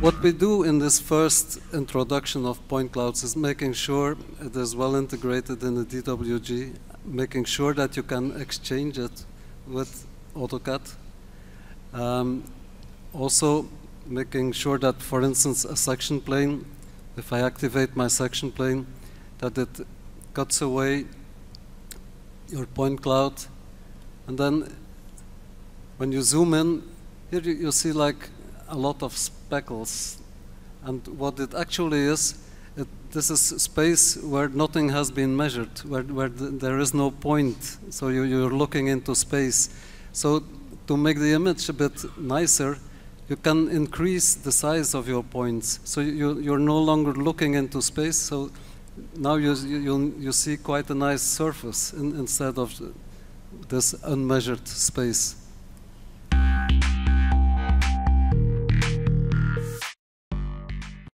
what we do in this first introduction of point clouds is making sure it is well integrated in the DWG, making sure that you can exchange it with AutoCAD. Um, also, making sure that, for instance, a section plane, if I activate my section plane, that it cuts away your point cloud. And then when you zoom in, here you, you see like a lot of speckles. And what it actually is, it, this is space where nothing has been measured, where, where there is no point. So you, you're looking into space. So to make the image a bit nicer, you can increase the size of your points. So you, you're no longer looking into space. So now you, you, you see quite a nice surface in, instead of this unmeasured space.